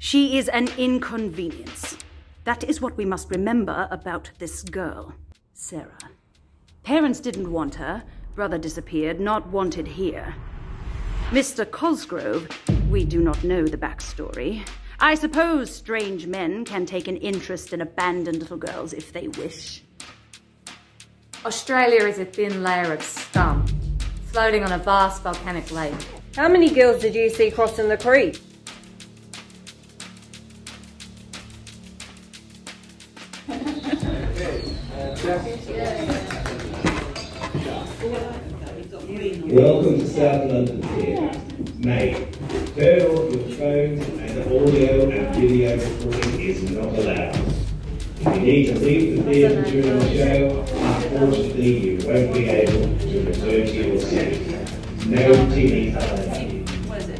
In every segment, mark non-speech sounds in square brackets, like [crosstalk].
She is an inconvenience. That is what we must remember about this girl, Sarah. Parents didn't want her, brother disappeared, not wanted here. Mr. Cosgrove, we do not know the backstory. I suppose strange men can take an interest in abandoned little girls if they wish. Australia is a thin layer of scum, floating on a vast volcanic lake. How many girls did you see crossing the creek? Welcome to South London Theatre. Mate, turn off your phones and audio and video recording is not allowed. If you need to leave the theatre during the show, unfortunately you won't be able to return to your seat. No TV allowed.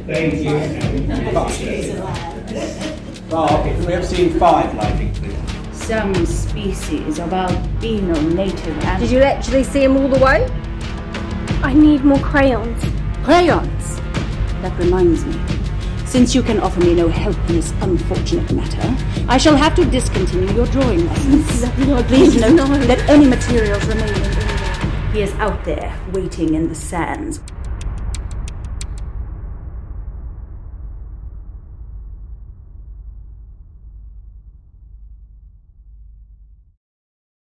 Thank you and Mark, can we have scene five lighting, please? Some species of albino native animals. Did you actually see him all the way? I need more crayons. Crayons! That reminds me. Since you can offer me no help in this unfortunate matter, I shall have to discontinue your drawing lessons. [laughs] Please note no. that any materials remain. He is out there, waiting in the sands,